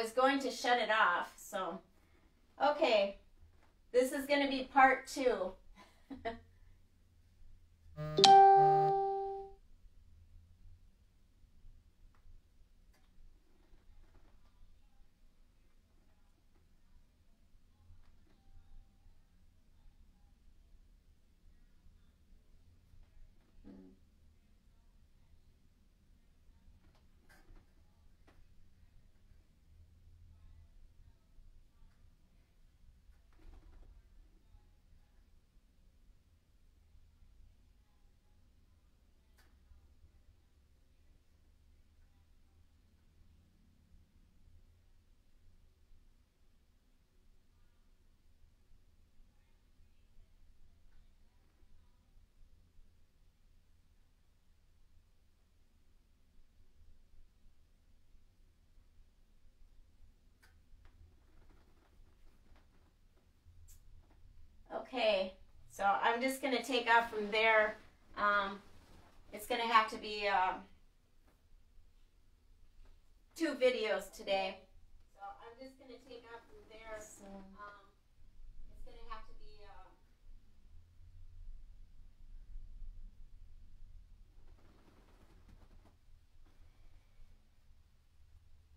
was going to shut it off. So, okay. This is going to be part two. Okay, so I'm just going to take off from there. Um, it's going to have to be uh, two videos today. So I'm just going to take off from there. Um, it's going to have to be. Uh,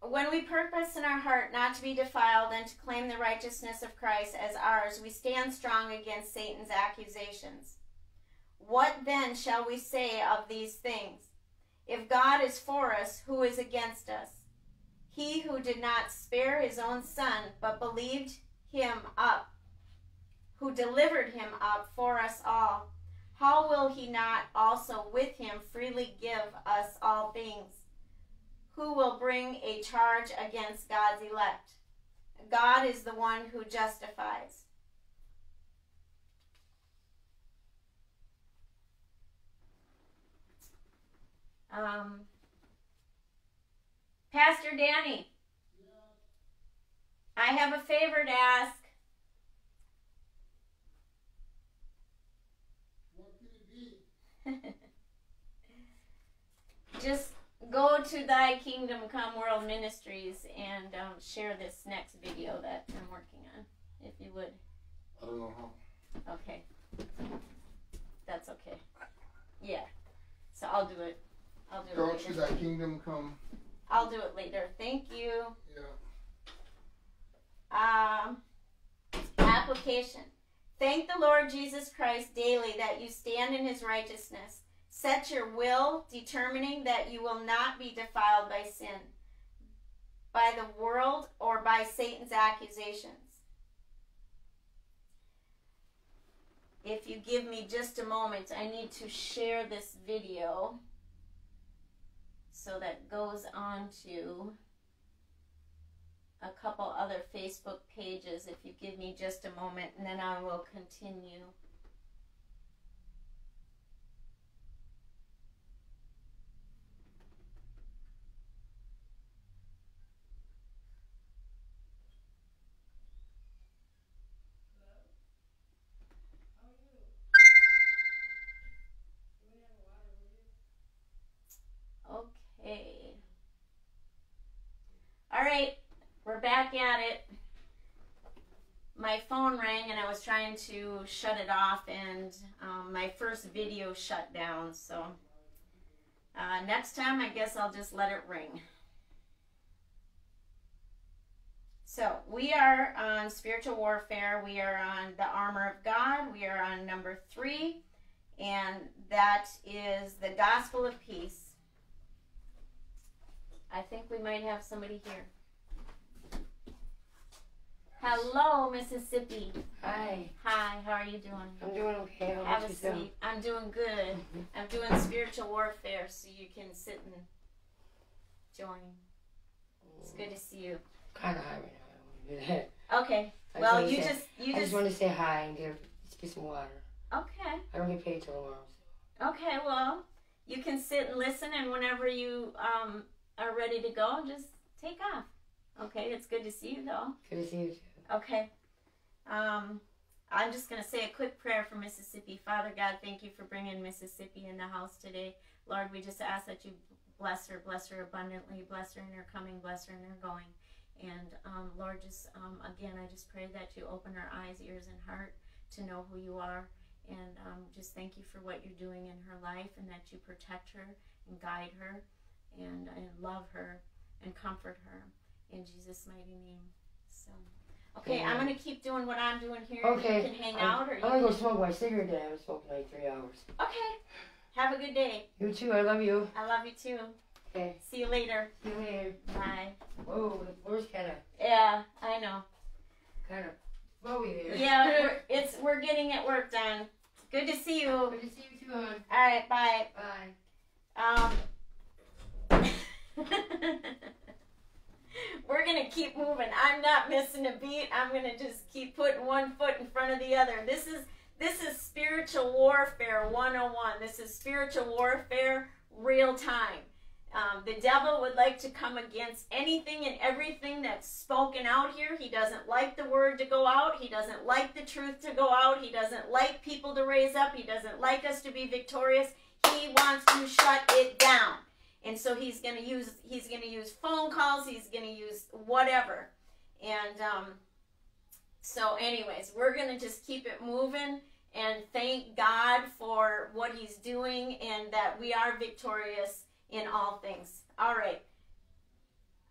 When we purpose in our heart not to be defiled and to claim the righteousness of Christ as ours, we stand strong against Satan's accusations. What then shall we say of these things? If God is for us, who is against us? He who did not spare his own son, but believed him up, who delivered him up for us all, how will he not also with him freely give us all things? Who will bring a charge against God's elect? God is the one who justifies. Um, Pastor Danny, I have a favor to ask. What could it be? Just go to Thy Kingdom Come World Ministries and um, share this next video that I'm working on, if you would. I don't know how. Okay. That's okay. Yeah. So I'll do it. I'll do it. Go to Thy Kingdom Come. I'll do it later. Thank you. Yeah. Um, application. Thank the Lord Jesus Christ daily that you stand in his righteousness. Set your will, determining that you will not be defiled by sin, by the world, or by Satan's accusations. If you give me just a moment, I need to share this video so that goes on to a couple other Facebook pages if you give me just a moment and then I will continue. My phone rang and I was trying to shut it off, and um, my first video shut down. So uh, next time, I guess I'll just let it ring. So we are on spiritual warfare. We are on the armor of God. We are on number three, and that is the gospel of peace. I think we might have somebody here. Hello, Mississippi. Hi, Hi, how are you doing? I'm doing okay. How Have a seat. I'm doing good. Mhm. I'm doing spiritual warfare, so you can sit and join. It's good to see you. Kind of high right now. I don't want to do that. Okay. Well, you say- just you I just just want to say hi and get get some water. okay. I don't get paid till tomorrow. So. Okay. Well, you can sit and listen, and whenever you um are ready to go, just take off. Okay. It's good to see you, though. Good to see you too. Okay. Um, I'm just going to say a quick prayer for Mississippi. Father God, thank you for bringing Mississippi in the house today. Lord, we just ask that you bless her, bless her abundantly, bless her in her coming, bless her in her going. And um, Lord, just um, again, I just pray that you open her eyes, ears, and heart to know who you are. And um, just thank you for what you're doing in her life and that you protect her and guide her and, and love her and comfort her in Jesus' mighty name. So, okay. I'm going to keep doing what I'm doing here. Okay. You can hang I'm, out or I'm to go smoke my cigarette then. I haven't smoked in like three hours. Okay. Have a good day. You too. I love you. I love you too. Okay. See you later. See you later. Bye. Whoa, the floor's kind of. Yeah, I know. Kind of flowy there. Yeah, we're, it's we're getting it work done. Good to see you. Good to see you too, hon. All right, bye. Bye. Um. we're gonna keep moving. I'm not missing a beat. I'm gonna just keep putting one foot in front of the other. This is this is spiritual warfare 101. This is spiritual warfare real time. Um, the devil would like to come against anything and everything that's spoken out here. He doesn't like the word to go out. He doesn't like the truth to go out. He doesn't like people to raise up. He doesn't like us to be victorious. He wants to shut it down. And so he's going to use he's going to use phone calls. He's going to use whatever. And um, so, anyways, we're going to just keep it moving and thank God for what He's doing and that we are victorious in all things. All right.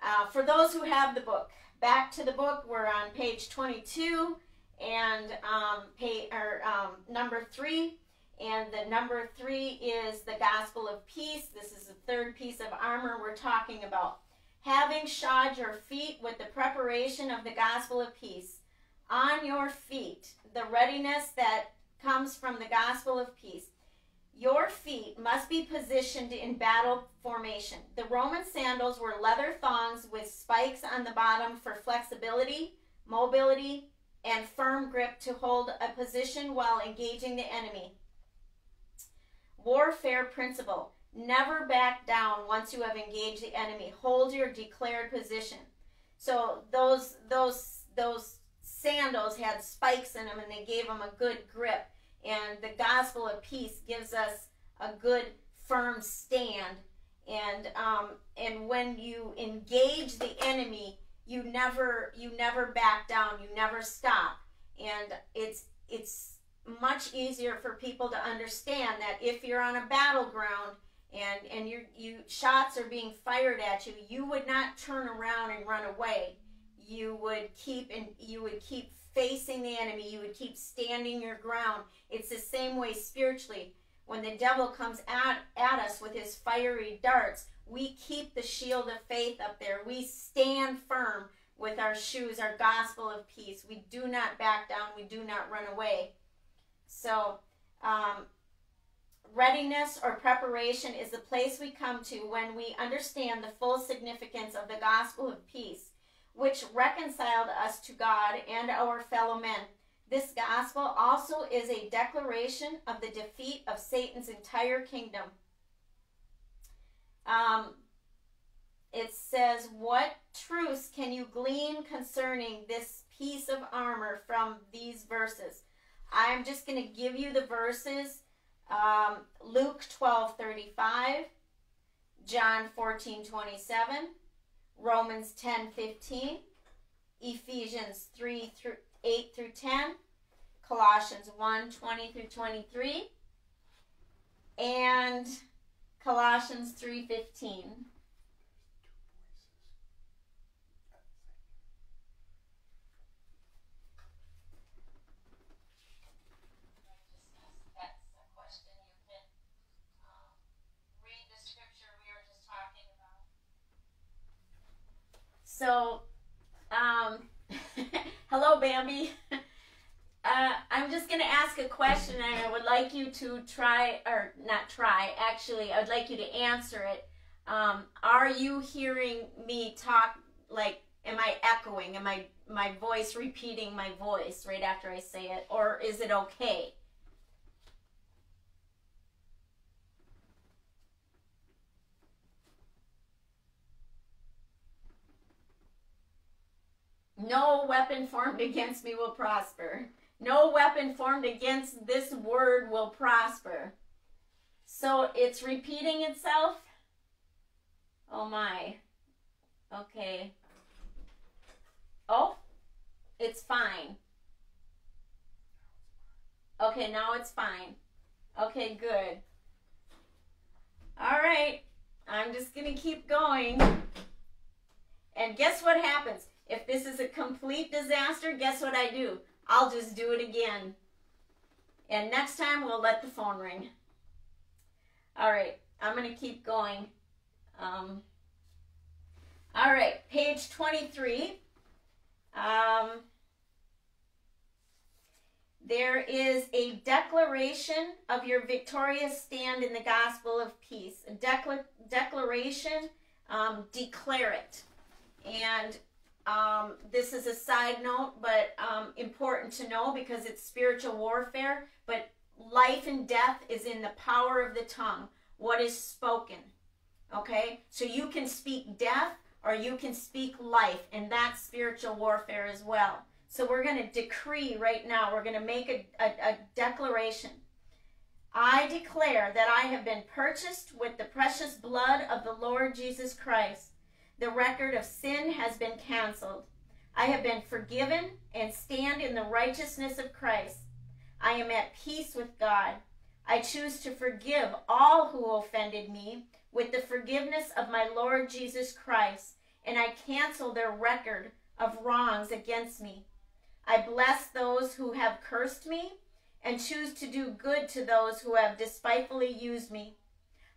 Uh, for those who have the book, back to the book, we're on page 22 and um, pay, or, um, number 3. And the number 3 is the gospel of peace. This is the third piece of armor we're talking about. Having shod your feet with the preparation of the gospel of peace, on your feet, the readiness that comes from the gospel of peace. Your feet must be positioned in battle formation. The Roman sandals were leather thongs with spikes on the bottom for flexibility, mobility, and firm grip to hold a position while engaging the enemy. Warfare principle never back down once you have engaged the enemy. Hold your declared position. So those those those sandals had spikes in them and they gave them a good grip. And the gospel of peace gives us a good, firm stand. And um, and when you engage the enemy, you never you never back down. You never stop. And it's it's much easier for people to understand that if you're on a battleground and and your you shots are being fired at you, you would not turn around and run away. You would keep and you would keep facing the enemy. You would keep standing your ground. It's the same way spiritually. When the devil comes at, at us with his fiery darts, we keep the shield of faith up there. We stand firm with our shoes, our gospel of peace. We do not back down. We do not run away. So, um, readiness or preparation is the place we come to when we understand the full significance of the gospel of peace which reconciled us to God and our fellow men. This gospel also is a declaration of the defeat of Satan's entire kingdom. Um, it says, What truths can you glean concerning this piece of armor from these verses? I'm just going to give you the verses um, Luke 12 35, John 14 27. Romans 10 15, Ephesians 3 through 8 through 10, Colossians 1 20 through 23, and Colossians 3 15. So, um, hello, Bambi. Uh, I'm just going to ask a question and I would like you to try, or not try, actually, I would like you to answer it. Um, are you hearing me talk, like, am I echoing? Am I, my voice repeating my voice right after I say it? Or is it okay? No weapon formed against me will prosper. No weapon formed against this word will prosper. So it's repeating itself. Oh my. Okay. Oh, it's fine. Okay, now it's fine. Okay, good. All right, I'm just going to keep going. And guess what happens? If this is a complete disaster, guess what I do? I'll just do it again. And next time we'll let the phone ring. All right, I'm going to keep going. Um, all right, page 23. Um, there is a declaration of your victorious stand in the gospel of peace. A decla- declaration, um, declare it. And um, this is a side note, but um, important to know because it's spiritual warfare. But life and death is in the power of the tongue, what is spoken. Okay? So you can speak death or you can speak life, and that's spiritual warfare as well. So we're going to decree right now, we're going to make a, a, a, declaration. I declare that I have been purchased with the precious blood of the Lord Jesus Christ. The record of sin has been canceled. I have been forgiven and stand in the righteousness of Christ. I am at peace with God. I choose to forgive all who offended me with the forgiveness of my Lord Jesus Christ, and I cancel their record of wrongs against me. I bless those who have cursed me and choose to do good to those who have despitefully used me.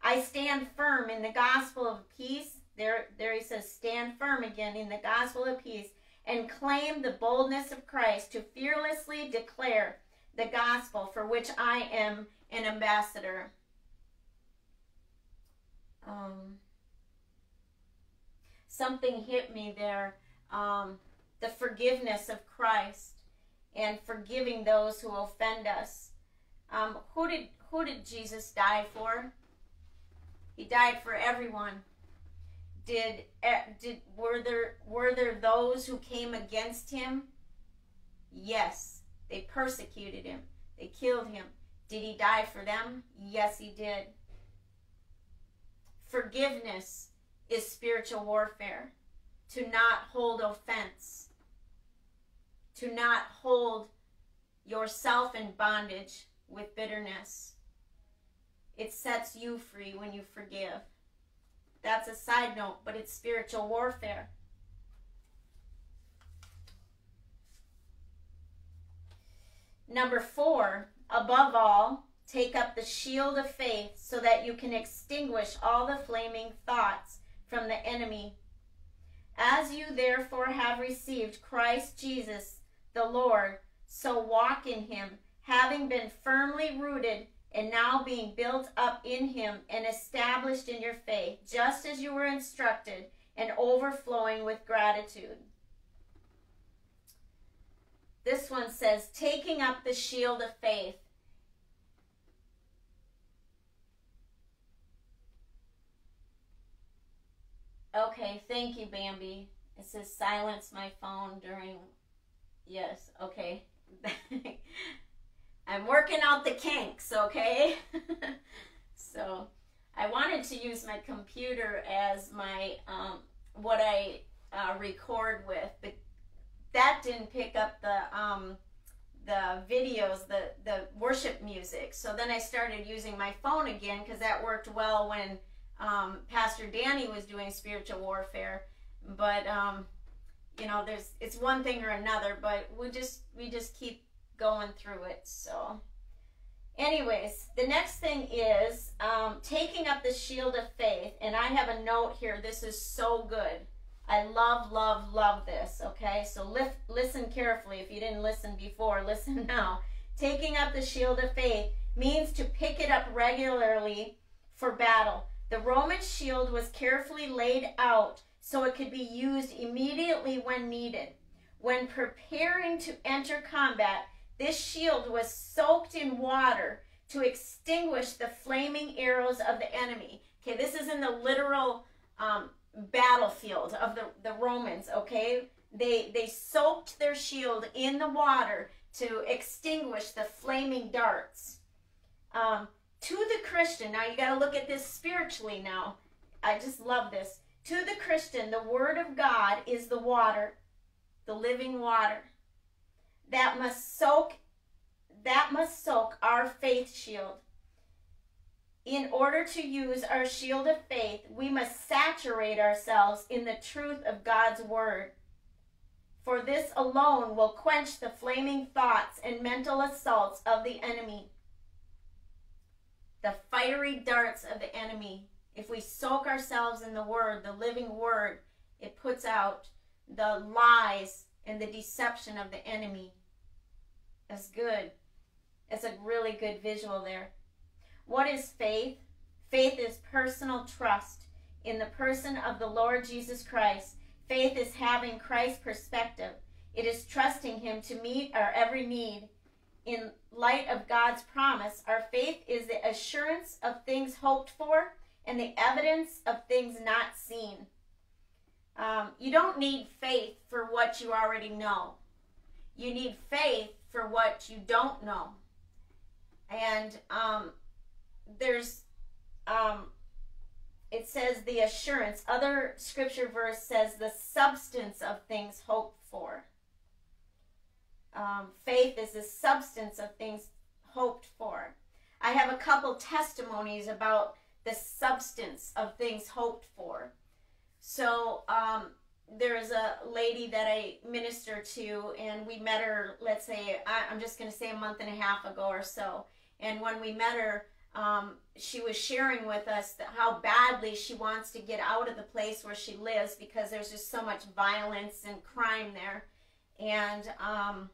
I stand firm in the gospel of peace. There, there he says, stand firm again in the gospel of peace and claim the boldness of Christ to fearlessly declare the gospel for which I am an ambassador. Um, something hit me there. Um, the forgiveness of Christ and forgiving those who offend us. Um, who did who did Jesus die for? He died for everyone. Did eh, did were there were there those who came against him? Yes, they persecuted him. They killed him. Did he die for them? Yes, he did. Forgiveness is spiritual warfare. To not hold offense. To not hold yourself in bondage with bitterness. It sets you free when you forgive. That's a side note, but it's spiritual warfare. Number four, above all, take up the shield of faith so that you can extinguish all the flaming thoughts from the enemy. As you therefore have received Christ Jesus the Lord, so walk in him, having been firmly rooted and now being built up in him and established in your faith, just as you were instructed, and overflowing with gratitude. This one says, taking up the shield of faith. Okay, thank you, Bambi. It says silence my phone during. Yes, okay. I'm working out the kinks, okay? so I wanted to use my computer as my um, what I uh, record with, but that didn't pick up the um, the videos, the the worship music. So then I started using my phone again because that worked well when um, Pastor Danny was doing spiritual warfare. But um, you know, there's it's one thing or another, but we just we just keep going through it. So, anyways, the next thing is um, taking up the shield of faith, and I have a note here. This is so good. I love, love, love this. Okay, so lift, listen carefully. If you didn't listen before, listen now. Taking up the shield of faith means to pick it up regularly for battle. The Roman shield was carefully laid out so it could be used immediately when needed. When preparing to enter combat, this shield was soaked in water to extinguish the flaming arrows of the enemy. Okay, this is in the literal um, battlefield of the, the Romans, okay? They, they soaked their shield in the water to extinguish the flaming darts. Um, to the Christian, now you got to look at this spiritually now. I just love this. To the Christian, the Word of God is the water. the living water that must soak that must soak our faith shield. In order to use our shield of faith, we must saturate ourselves in the truth of God's word. For this alone will quench the flaming thoughts and mental assaults of the enemy. The fiery darts of the enemy. If we soak ourselves in the word, the living word, it puts out the lies and the deception of the enemy. That's good. It's a really good visual there. What is faith? Faith is personal trust in the person of the Lord Jesus Christ. Faith is having Christ's perspective. It is trusting Him to meet our every need. In light of God's promise, our faith is the assurance of things hoped for and the evidence of things not seen. Um, you don't need faith for what you already know. You need faith for what you don't know. And um, there's, um, it says the assurance. Other scripture verse says the substance of things hoped for. Um, faith is the substance of things hoped for. I have a couple testimonies about the substance of things hoped for. So, um, there's a lady that I minister to, and we met her, let's say, I, am just going to say a month and a half ago or so. And when we met her, um, she was sharing with us how badly she wants to get out of the place where she lives because there's just so much violence and crime there. And, um,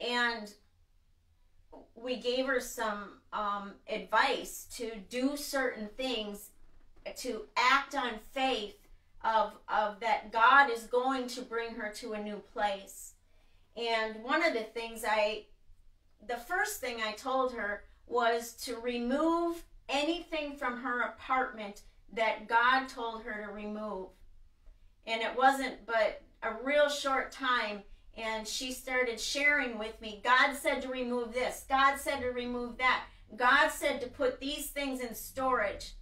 and we gave her some um, advice to do certain things, to act on faith of of that God is going to bring her to a new place. And one of the things I the first thing I told her was to remove anything from her apartment that God told her to remove. And it wasn't but a real short time and she started sharing with me God said to remove this, God said to remove that. God said to put these things in storage.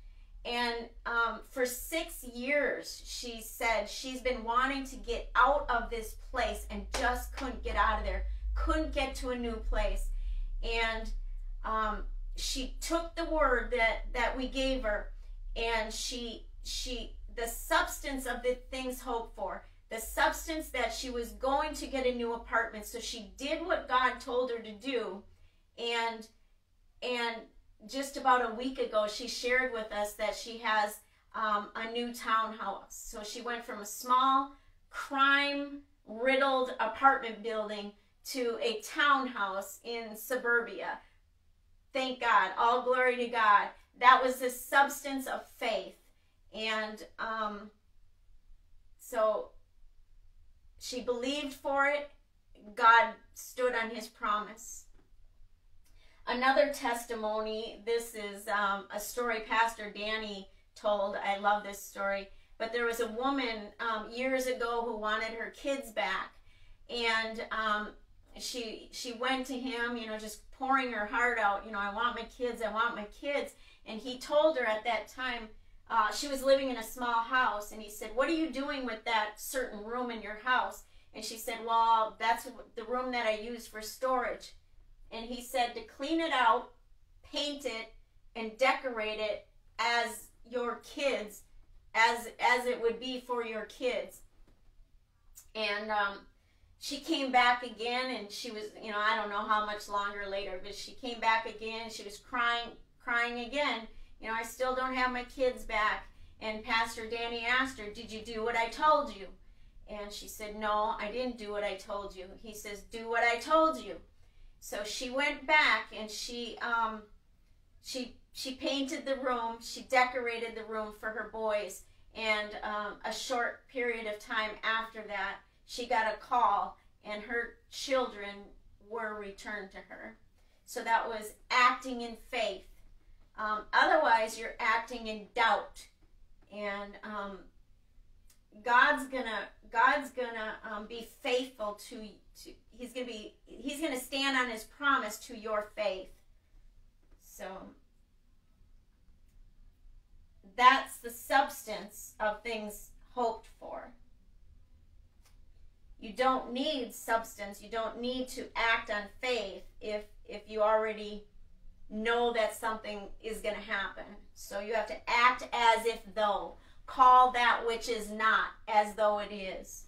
And um, for six years, she said she's been wanting to get out of this place and just couldn't get out of there, couldn't get to a new place. And um, she took the word that, that we gave her and she, she, the substance of the things hoped for, the substance that she was going to get a new apartment. So she did what God told her to do. And, and just about a week ago, she shared with us that she has um, a new townhouse. So she went from a small, crime riddled apartment building to a townhouse in suburbia. Thank God. All glory to God. That was the substance of faith. And um, so she believed for it. God stood on his promise. Another testimony this is um, a story Pastor Danny told. I love this story. But there was a woman um, years ago who wanted her kids back. And um, she she went to him, you know, just pouring her heart out. You know, I want my kids. I want my kids. And he told her at that time, uh, she was living in a small house, and he said, "What are you doing with that certain room in your house?" And she said, "Well, that's the room that I use for storage." And he said to clean it out, paint it, and decorate it as your kids, as as it would be for your kids. And um, she came back again, and she was, you know, I don't know how much longer later, but she came back again. She was crying, crying again. You know, I still don't have my kids back. And Pastor Danny asked her, "Did you do what I told you?" And she said, "No, I didn't do what I told you." He says, "Do what I told you." So she went back and she um, she she painted the room, she decorated the room for her boys, and um, a short period of time after that, she got a call, and her children were returned to her. So that was acting in faith. Um, otherwise, you're acting in doubt, and um, God's gonna God's gonna um, be faithful to to he's to be he's to stand on his promise to your faith. So that's the substance of things hoped for. you don't need substance. You don't need to act on faith if if you already know that something is going to happen. So you have to act as if though. Call that which is not as though it is.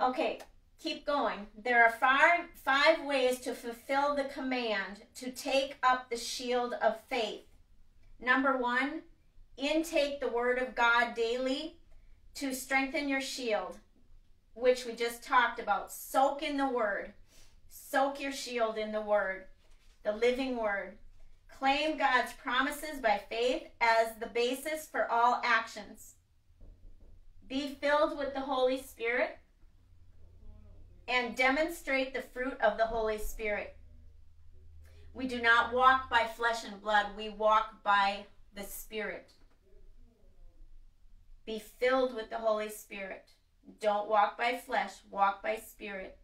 Okay, keep going. There are five, five ways to fulfill the command to take up the shield of faith. Number one, intake the word of God daily to strengthen your shield, which we just talked about. Soak in the word. Soak your shield in the word, the living word. Claim God's promises by faith as the basis for all actions. Be filled with the Holy Spirit and demonstrate the fruit of the Holy Spirit. We do not walk by flesh and blood, we walk by the Spirit. Be filled with the Holy Spirit. Don't walk by flesh, walk by Spirit.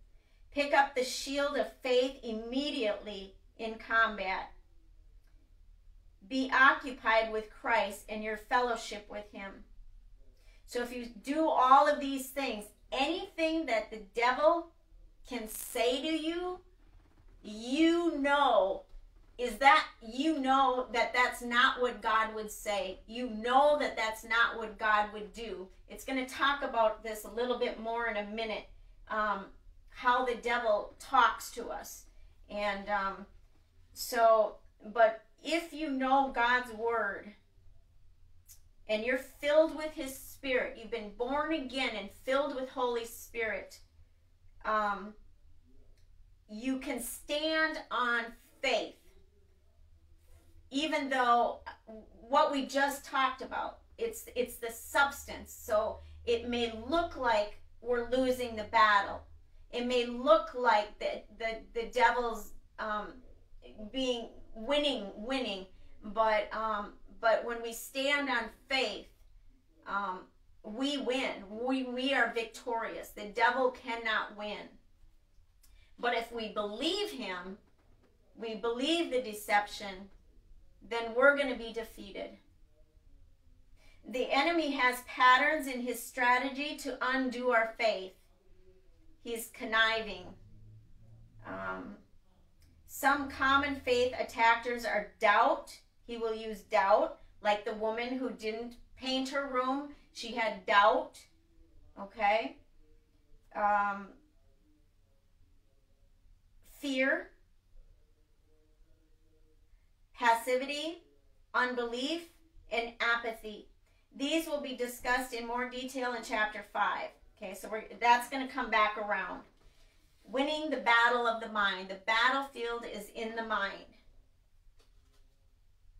Pick up the shield of faith immediately in combat. Be occupied with Christ and your fellowship with Him. So, if you do all of these things, anything that the devil can say to you, you know is that you know that that's not what God would say. You know that that's not what God would do. It's going to talk about this a little bit more in a minute. Um, how the devil talks to us. And um, so, but if you know God's word and you're filled with his spirit, you've been born again and filled with Holy Spirit, um, you can stand on faith. Even though what we just talked about, it's it's the substance. So it may look like we're losing the battle. It may look like the the, the devil's um, being winning, winning, but um, but when we stand on faith, um, we win. We we are victorious. The devil cannot win. But if we believe him, we believe the deception, then we're going to be defeated. The enemy has patterns in his strategy to undo our faith. He's conniving. Um, some common faith attackers are doubt. He will use doubt, like the woman who didn't paint her room. She had doubt. Okay? Um, fear, passivity, unbelief, and apathy. These will be discussed in more detail in chapter 5. Okay, so that's going to come back around. Winning the battle of the mind. The battlefield is in the mind.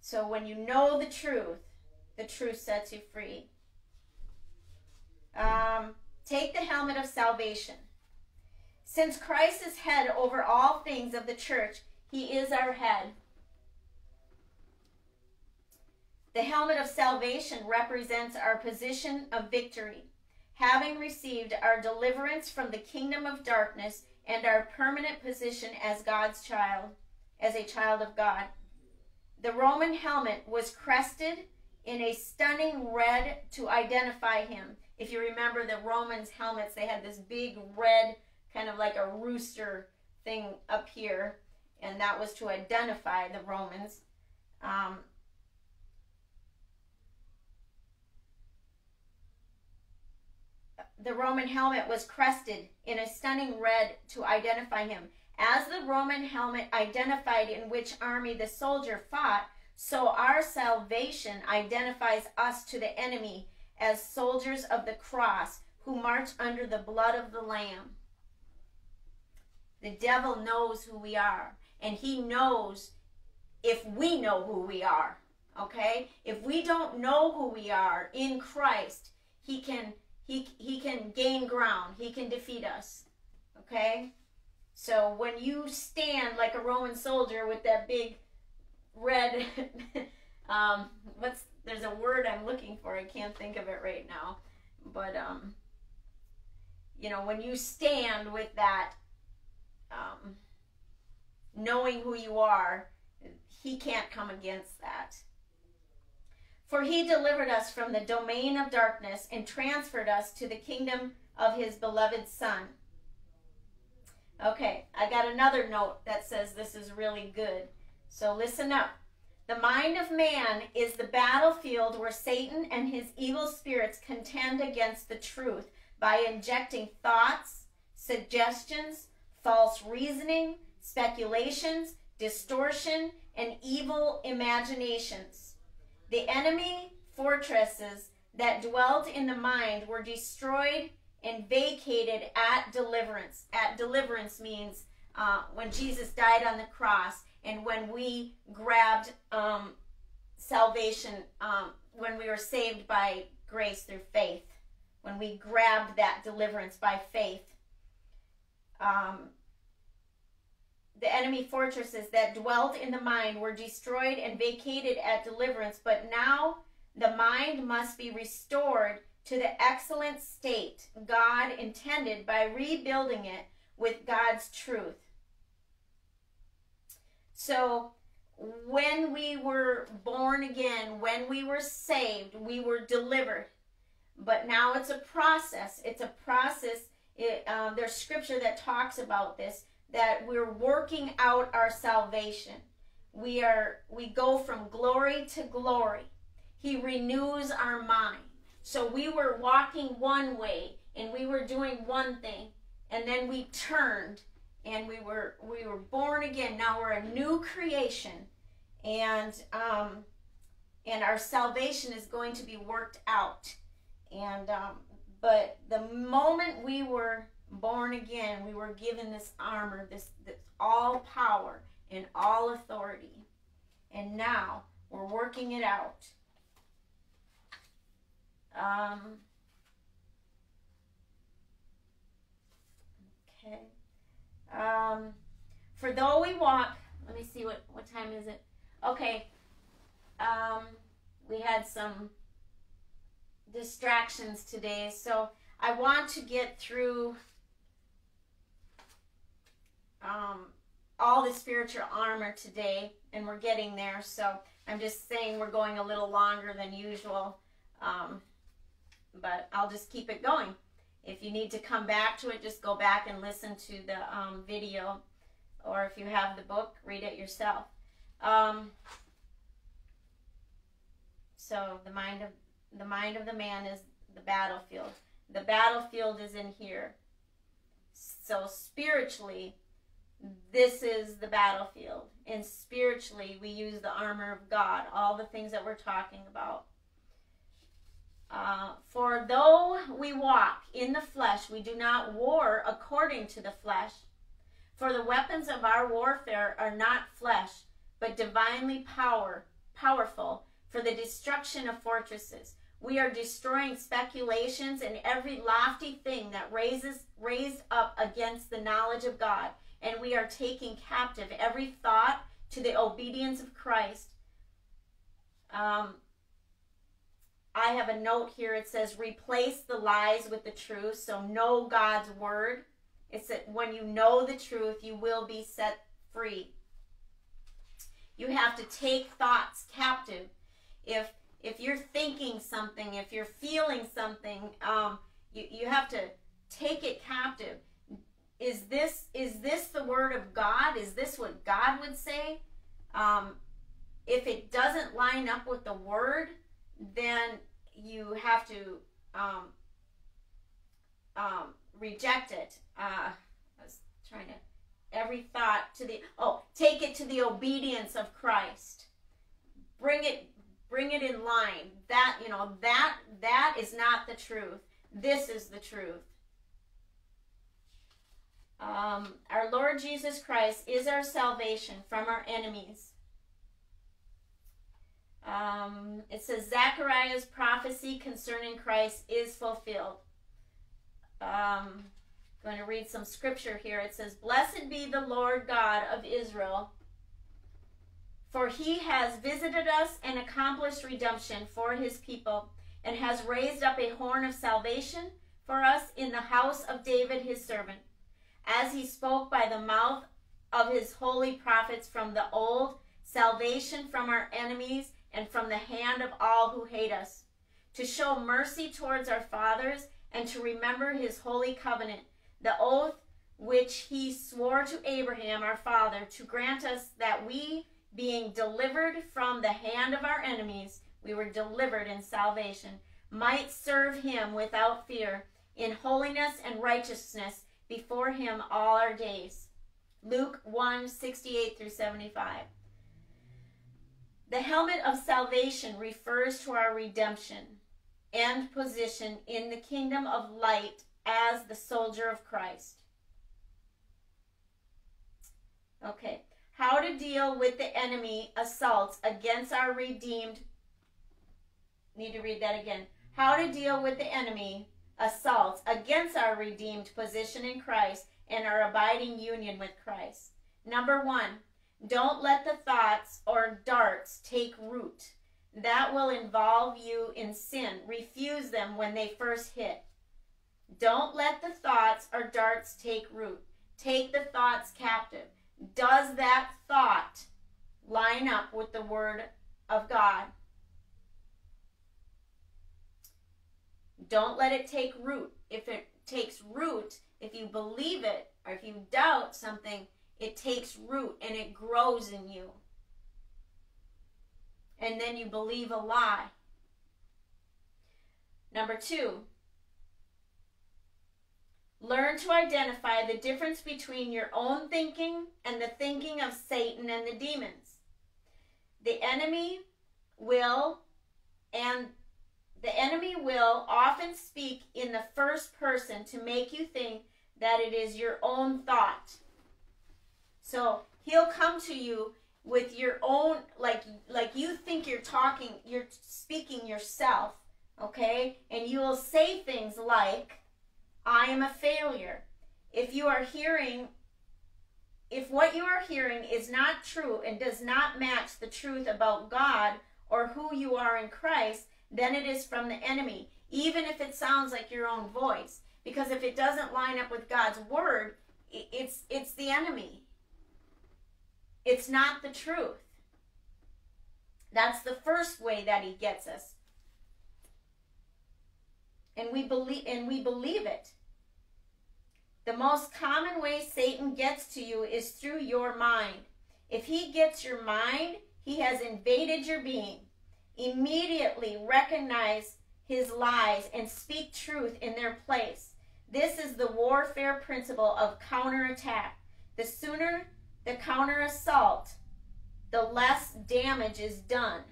So when you know the truth, the truth sets you free. Um, take the helmet of salvation. Since Christ is head over all things of the church, he is our head. The helmet of salvation represents our position of victory, having received our deliverance from the kingdom of darkness and our permanent position as God's child, as a child of God. The Roman helmet was crested in a stunning red to identify him. If you remember the Romans' helmets, they had this big red kind of like a rooster thing up here, and that was to identify the Romans. Um, the Roman helmet was crested in a stunning red to identify him. As the Roman helmet identified in which army the soldier fought, so our salvation identifies us to the enemy as soldiers of the cross who march under the blood of the Lamb. The devil knows who we are, and he knows if we know who we are. Okay? If we don't know who we are in Christ, he can he he can gain ground. He can defeat us. Okay? So when you stand like a Roman soldier with that big red um what's there's a word I'm looking for. I can't think of it right now. But um you know, when you stand with that um, knowing who you are, he can't come against that. For he delivered us from the domain of darkness and transferred us to the kingdom of his beloved Son. Okay, I got another note that says this is really good. So listen up. The mind of man is the battlefield where Satan and his evil spirits contend against the truth by injecting thoughts, suggestions, false reasoning, speculations, distortion, and evil imaginations. The enemy fortresses that dwelt in the mind were destroyed and vacated at deliverance. At deliverance means uh, when Jesus died on the cross and when we grabbed um, salvation, um, when we were saved by grace through faith, when we grabbed that deliverance by faith. Um, the enemy fortresses that dwelt in the mind were destroyed and vacated at deliverance, but now the mind must be restored to the excellent state God intended by rebuilding it with God's truth. So, when we were born again, when we were saved, we were delivered. But now it's a process. It's a process. It, uh, there's scripture that talks about this that we're working out our salvation. We are we go from glory to glory. He renews our mind. So we were walking one way and we were doing one thing and then we turned and we were we were born again. Now we're a new creation and um and our salvation is going to be worked out. And um but the moment we were born again, we were given this armor, this, this all power and all authority. And now we're working it out. Um, okay. Um, for though we walk, let me see what, what time is it? Okay. Um, we had some distractions today, so I want to get through um, all the spiritual armor today, and we're getting there. So I'm just saying we're going a little longer than usual, um, but I'll just keep it going. If you need to come back to it, just go back and listen to the um, video, or if you have the book, read it yourself. Um, so the mind of the mind of the man is the battlefield. The battlefield is in here. So spiritually, this is the battlefield. And spiritually, we use the armor of God, all the things that we're talking about. Uh, for though we walk in the flesh, we do not war according to the flesh. For the weapons of our warfare are not flesh, but divinely power, powerful for the destruction of fortresses. We are destroying speculations and every lofty thing that raises raised up against the knowledge of God and we are taking captive every thought to the obedience of Christ. Um, I have a note here. It says, replace the lies with the truth. So know God's word. It's that when you know the truth, you will be set free. You have to take thoughts captive. If if you're thinking something, if you're feeling something, um, you, you have to take it captive is this is this the word of God? Is this what God would say? Um, if it doesn't line up with the word, then you have to um, um, reject it. Uh, I was trying to every thought to the oh take it to the obedience of Christ. Bring it bring it in line. That you know that that is not the truth. This is the truth. Um, our Lord Jesus Christ is our salvation from our enemies. Um, it says Zechariah's prophecy concerning Christ is fulfilled. Um, I'm going to read some scripture here. It says, Blessed be the Lord God of Israel, for he has visited us and accomplished redemption for his people, and has raised up a horn of salvation for us in the house of David his servant as he spoke by the mouth of his holy prophets from the old, salvation from our enemies and from the hand of all who hate us, to show mercy towards our fathers and to remember his holy covenant, the oath which he swore to Abraham our father, to grant us that we, being delivered from the hand of our enemies, we were delivered in salvation, might serve him without fear, in holiness and righteousness before him all our days. Luke 1 68 through 75. The helmet of salvation refers to our redemption and position in the kingdom of light as the soldier of Christ. Okay. How to deal with the enemy assaults against our redeemed. Need to read that again. How to deal with the enemy assaults against our redeemed position in Christ and our abiding union with Christ. Number one, don't let the thoughts or darts take root. That will involve you in sin. Refuse them when they first hit. Don't let the thoughts or darts take root. Take the thoughts captive. Does that thought line up with the Word of God? Don't let it take root. If it takes root, if you believe it or if you doubt something, it takes root and it grows in you. And then you believe a lie. Number two, learn to identify the difference between your own thinking and the thinking of Satan and the demons. The enemy will and the enemy will often speak in the first person to make you think that it is your own thought. So he'll come to you with your own like like you think you're talking you're speaking yourself okay and you will say things like i am a failure if you are hearing if what you are hearing is not true and does not match the truth about god or who you are in christ then it is from the enemy even if it sounds like your own voice because if it doesn't line up with god's word it's it's the enemy it's not the truth. That's the first way that he gets us. And we believe and we believe it. The most common way Satan gets to you is through your mind. If he gets your mind, he has invaded your being. Immediately recognize his lies and speak truth in their place. This is the warfare principle of counterattack. The sooner the counter assault, the less damage is done.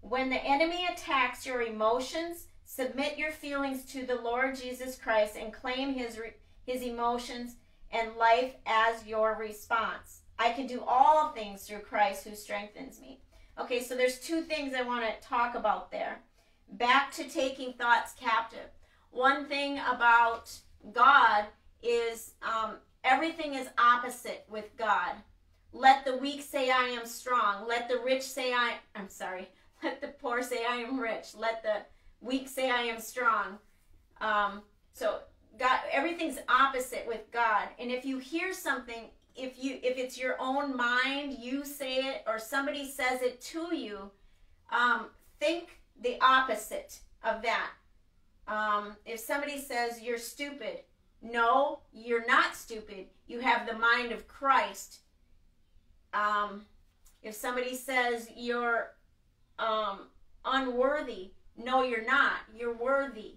When the enemy attacks your emotions, submit your feelings to the Lord Jesus Christ and claim his his emotions and life as your response. I can do all things through Christ who strengthens me. Okay, so there's two things I want to talk about there. Back to taking thoughts captive. One thing about God is um, Everything is opposite with God. Let the weak say I am strong. Let the rich say I I'm sorry. Let the poor say I am rich. Let the weak say I am strong. Um, so God everything's opposite with God. And if you hear something, if you if it's your own mind, you say it or somebody says it to you, um, think the opposite of that. Um, if somebody says you're stupid, no, you're not stupid. You have the mind of Christ. Um, if somebody says you're um, unworthy, no, you're not. You're worthy.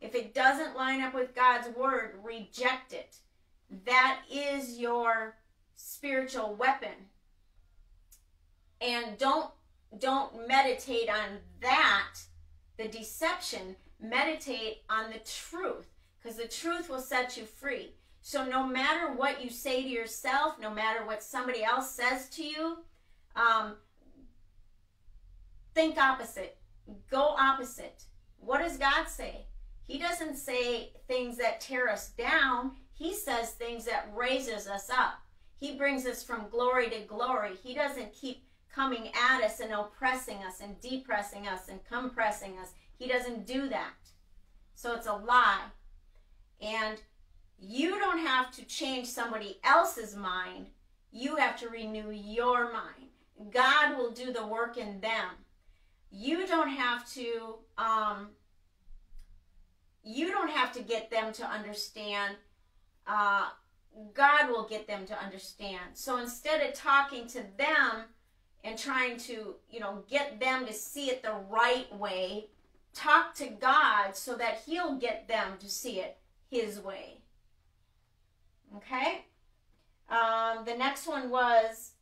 If it doesn't line up with God's word, reject it. That is your spiritual weapon. And don't don't meditate on that, the deception. Meditate on the truth because the truth will set you free. So no matter what you say to yourself, no matter what somebody else says to you, um, think opposite. Go opposite. What does God say? He doesn't say things that tear us down. He says things that raises us up. He brings us from glory to glory. He doesn't keep coming at us and oppressing us and depressing us and compressing us. He doesn't do that. So it's a lie. And you don't have to change somebody else's mind. You have to renew your mind. God will do the work in them. You don't have to um, you don't have to get them to understand. Uh, God will get them to understand. So instead of talking to them and trying to, you know, get them to see it the right way, talk to God so that He'll get them to see it His way. Okay? Um, the next one was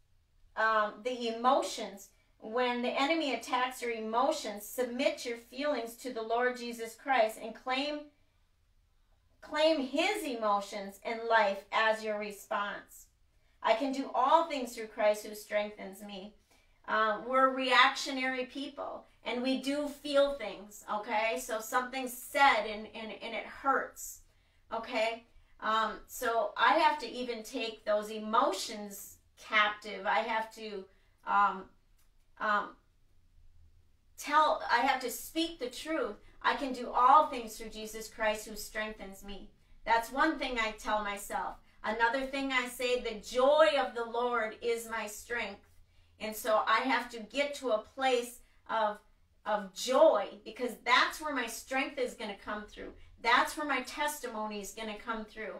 um, the emotions. When the enemy attacks your emotions, submit your feelings to the Lord Jesus Christ and claim claim his emotions and life as your response. I can do all things through Christ who strengthens me. Um, we're reactionary people and we do feel things, okay? So something's said and, and, and it hurts, okay? Um, so I have to even take those emotions captive. I have to um, um, tell, I have to speak the truth. I can do all things through Jesus Christ who strengthens me. That's one thing I tell myself. Another thing I say, the joy of the Lord is my strength. And so I have to get to a place of, of joy because that's where my strength is going to come through. That's where my testimony is going to come through.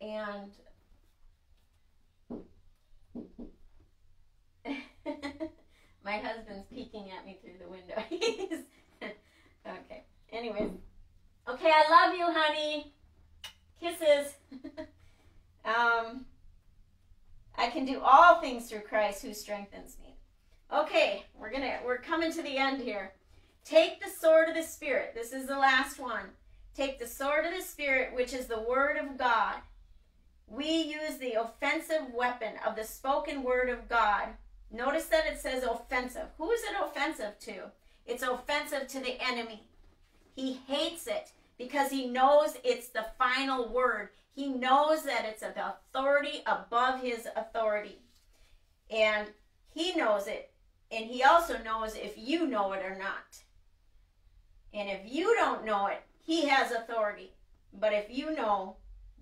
And my husband's peeking at me through the window. He's okay. Anyways. Okay, I love you, honey. Kisses. um, I can do all things through Christ who strengthens me. Okay, we're gonna we're coming to the end here. Take the sword of the Spirit. This is the last one. Take the sword of the Spirit, which is the word of God. We use the offensive weapon of the spoken word of God. Notice that it says offensive. Who is it offensive to? It's offensive to the enemy. He hates it because he knows it's the final word. He knows that it's an authority above his authority. And he knows it. And he also knows if you know it or not. And if you don't know it, he has authority. But if you know,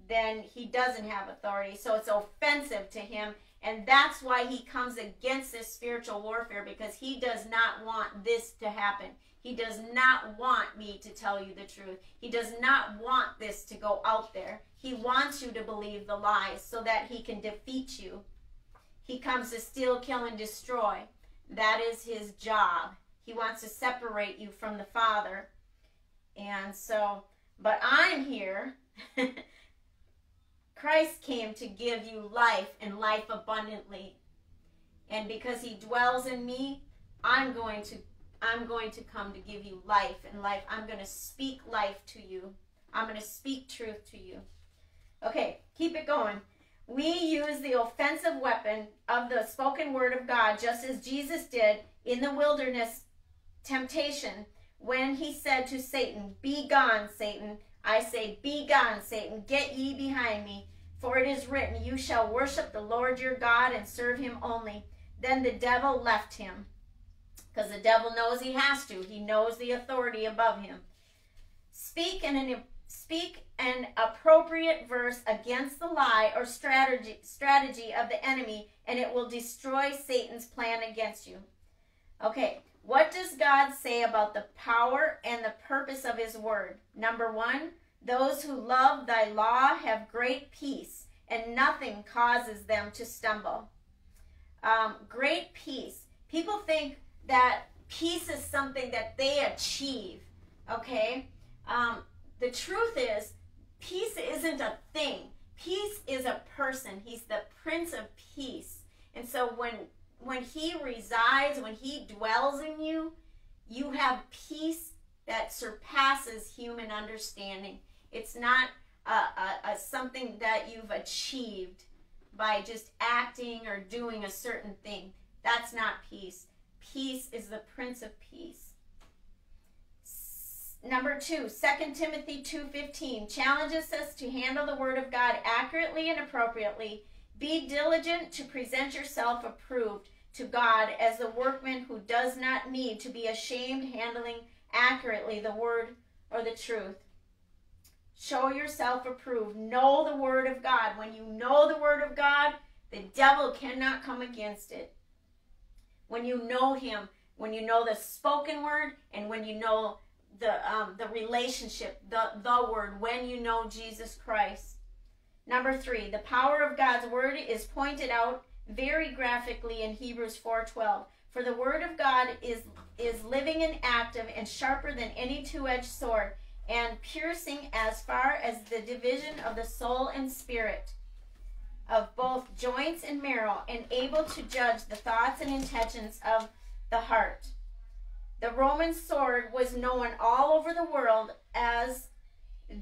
then he doesn't have authority. So it's offensive to him. And that's why he comes against this spiritual warfare because he does not want this to happen. He does not want me to tell you the truth. He does not want this to go out there. He wants you to believe the lies so that he can defeat you. He comes to steal, kill, and destroy. That is his job. He wants to separate you from the Father. And so, but I'm here. Christ came to give you life and life abundantly. And because he dwells in me, I'm going to I'm going to come to give you life and life. I'm going to speak life to you. I'm going to speak truth to you. Okay, keep it going. We use the offensive weapon of the spoken word of God, just as Jesus did in the wilderness temptation when he said to Satan, Be gone, Satan. I say, Be gone, Satan. Get ye behind me. For it is written, You shall worship the Lord your God and serve him only. Then the devil left him because the devil knows he has to. He knows the authority above him. Speak an speak an appropriate verse against the lie or strategy strategy of the enemy, and it will destroy Satan's plan against you. Okay, what does God say about the power and the purpose of His word? Number one, those who love Thy law have great peace, and nothing causes them to stumble. Um, great peace. People think that peace is something that they achieve. Okay? Um, the truth is, peace isn't a thing. Peace is a person. He's the Prince of Peace. And so when when he resides, when he dwells in you, you have peace that surpasses human understanding. It's not a, a, a something that you've achieved by just acting or doing a certain thing. That's not peace. Peace is the Prince of Peace. Number two, 2 Timothy 2.15 challenges us to handle the Word of God accurately and appropriately. Be diligent to present yourself approved to God as the workman who does not need to be ashamed handling accurately the Word or the truth. Show yourself approved. Know the Word of God. When you know the Word of God, the devil cannot come against it when you know Him, when you know the spoken word, and when you know the um, the relationship, the the word when you know Jesus Christ. Number three, the power of God's word is pointed out very graphically in Hebrews 4:12. For the word of God is is living and active and sharper than any two-edged sword and piercing as far as the division of the soul and spirit of both joints and marrow and able to judge the thoughts and intentions of the heart. The Roman sword was known all over the world as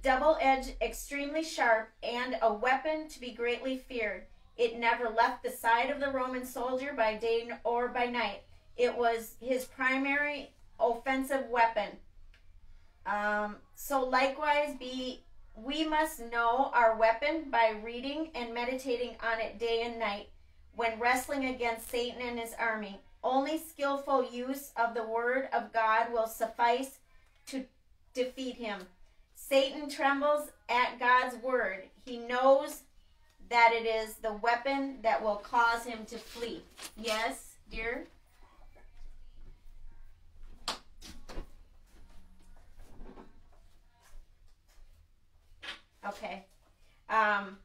double edged, extremely sharp, and a weapon to be greatly feared. It never left the side of the Roman soldier by day or by night. It was his primary offensive weapon. Um, so likewise, be we must know our weapon by reading and meditating on it day and night when wrestling against Satan and his army. Only skillful use of the word of God will suffice to defeat him. Satan trembles at God's word. He knows that it is the weapon that will cause him to flee. Yes, dear? Okay. Um,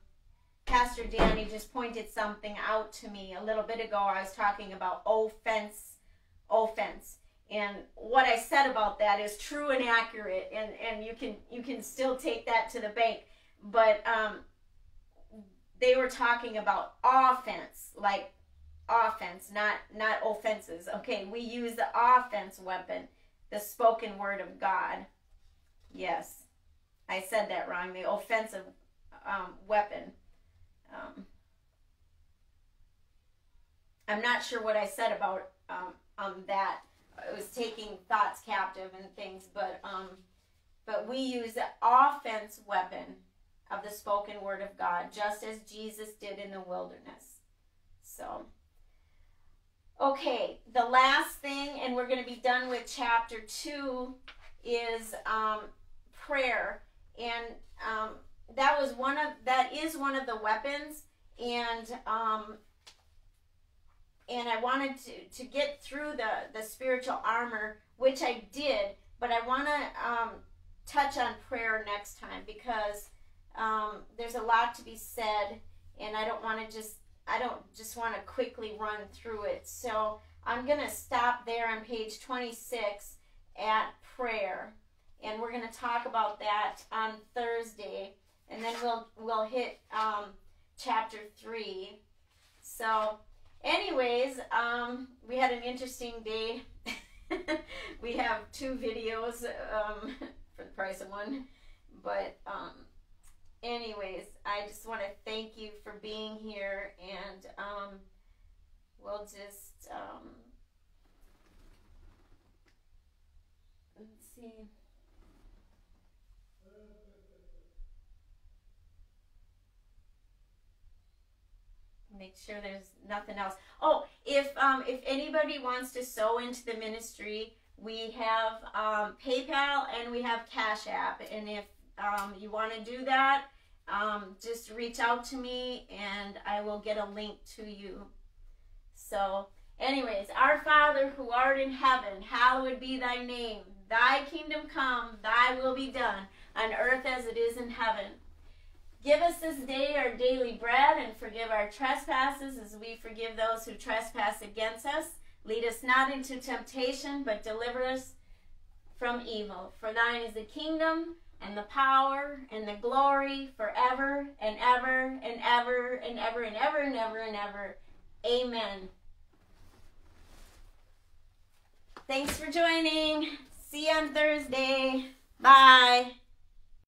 Pastor Danny just pointed something out to me a little bit ago. I was talking about offense, offense, and what I said about that is true and accurate, and and you can you can still take that to the bank. But um, they were talking about offense, like offense, not not offenses. Okay, we use the offense weapon, the spoken word of God. Yes, I said that wrong. The offensive um, weapon. Um, I'm not sure what I said about um, um, that. It was taking thoughts captive and things, but um, but we use the offense weapon of the spoken word of God, just as Jesus did in the wilderness. So, okay, the last thing, and we're going to be done with chapter two, is um, prayer, and um, that was one of that is one of the weapons, and um, and I wanted to to get through the the spiritual armor, which I did, but I want to um, touch on prayer next time because um, there's a lot to be said, and I don't want to just I don't just want to quickly run through it. So I'm going to stop there on page 26 at prayer, and we're going to talk about that on Thursday, and then we'll we'll hit um, chapter three. So, anyways, um, we had an interesting day. we have two videos um, for the price of one, but um, anyways, I just want to thank you for being here, and um, we'll just um, let's see. Make sure there's nothing else. Oh, if um, if anybody wants to sew into the ministry, we have um, PayPal and we have Cash App, and if um, you want to do that, um, just reach out to me and I will get a link to you. So, anyways, our Father who art in heaven, hallowed be thy name. Thy kingdom come, thy will be done, on earth as it is in heaven. Give us this day our daily bread and forgive our trespasses as we forgive those who trespass against us. Lead us not into temptation, but deliver us from evil. For thine is the kingdom and the power and the glory forever and ever and ever and ever and ever and ever and ever. Amen. Thanks for joining. See you on Thursday. Bye.